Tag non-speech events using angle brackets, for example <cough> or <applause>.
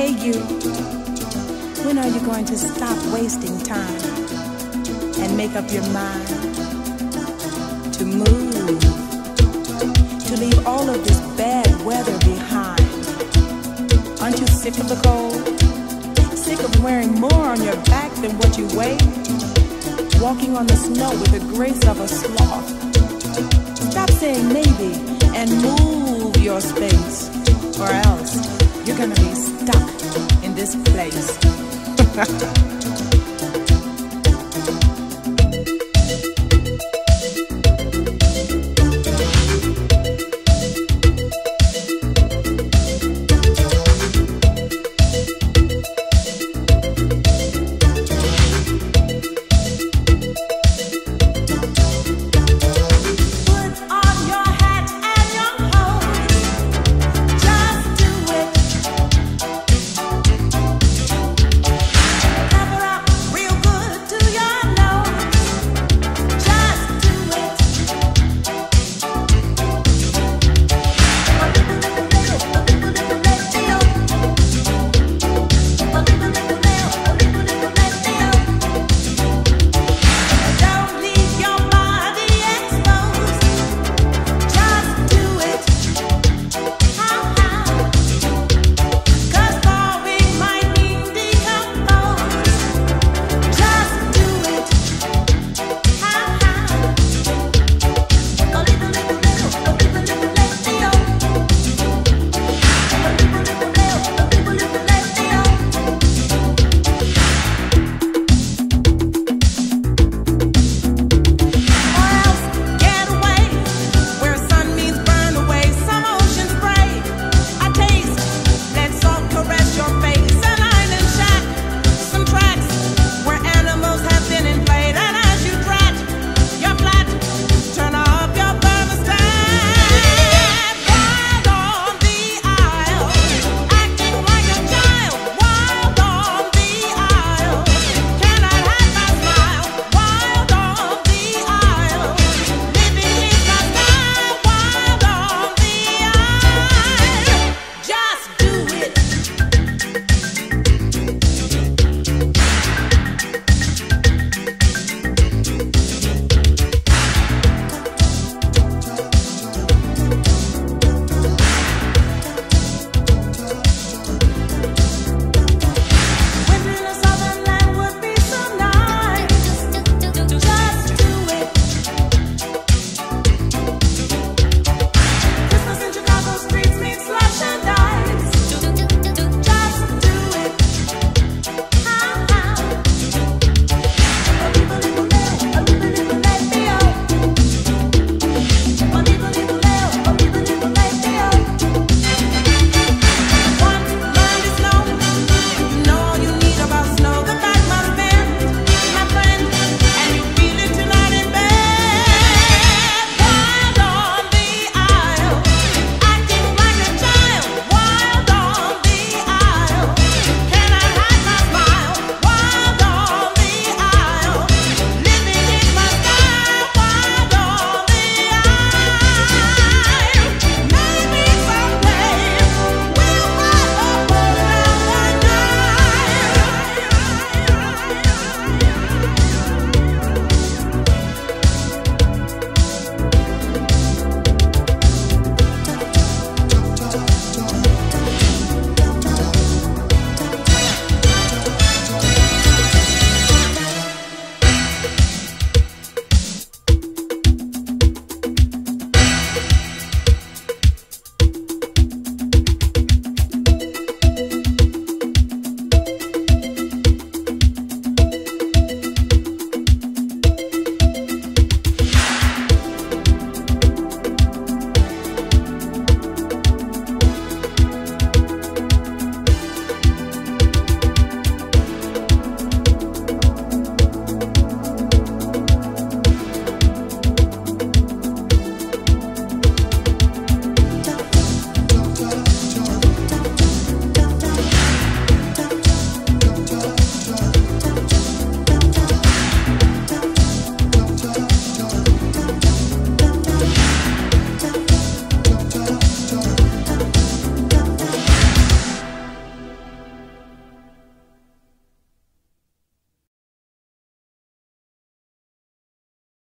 Hey, you. When are you going to stop wasting time and make up your mind to move? To leave all of this bad weather behind? Aren't you sick of the cold? Sick of wearing more on your back than what you weigh? Walking on the snow with the grace of a sloth? Stop saying maybe and move your space, or else gonna be stuck in this place. <laughs>